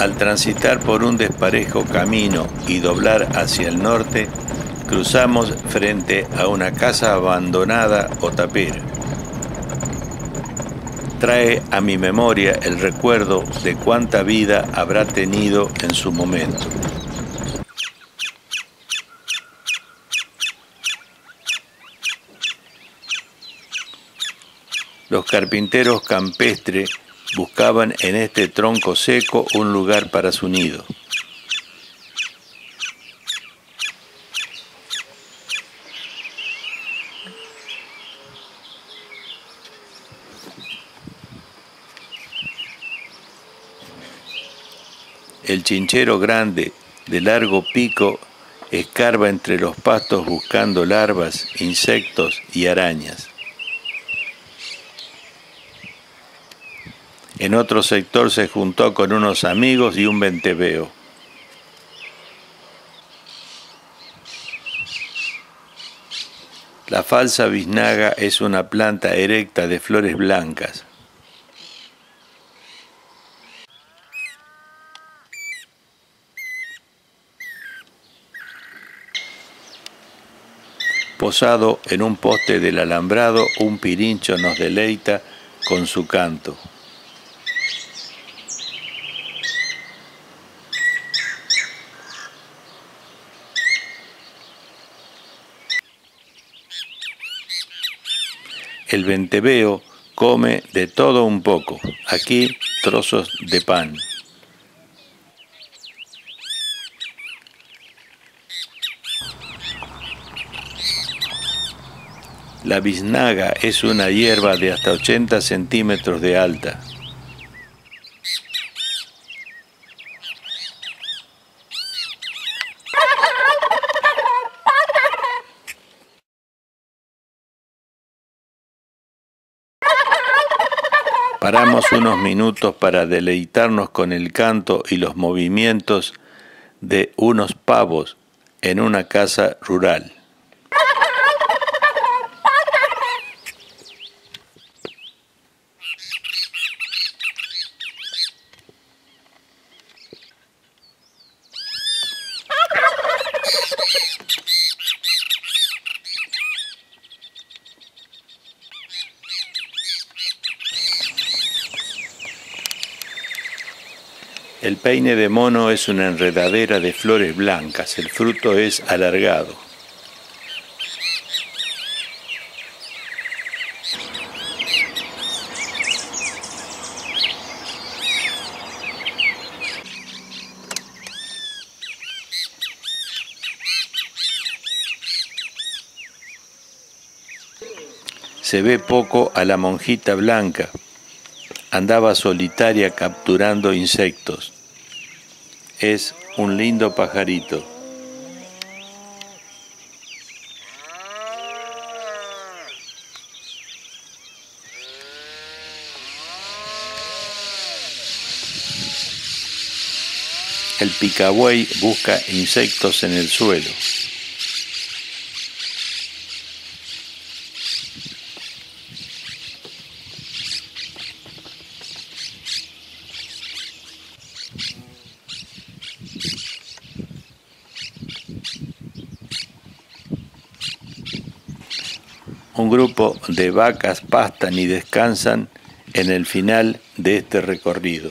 Al transitar por un desparejo camino y doblar hacia el norte, cruzamos frente a una casa abandonada o tapera. Trae a mi memoria el recuerdo de cuánta vida habrá tenido en su momento. Los carpinteros campestres buscaban en este tronco seco un lugar para su nido. El chinchero grande, de largo pico, escarba entre los pastos buscando larvas, insectos y arañas. En otro sector se juntó con unos amigos y un venteveo. La falsa biznaga es una planta erecta de flores blancas. Posado en un poste del alambrado, un pirincho nos deleita con su canto. El venteveo come de todo un poco, aquí trozos de pan. La biznaga es una hierba de hasta 80 centímetros de alta. Paramos unos minutos para deleitarnos con el canto y los movimientos de unos pavos en una casa rural. El peine de mono es una enredadera de flores blancas, el fruto es alargado. Se ve poco a la monjita blanca, andaba solitaria capturando insectos. Es un lindo pajarito. El picabuey busca insectos en el suelo. Un grupo de vacas pastan y descansan en el final de este recorrido.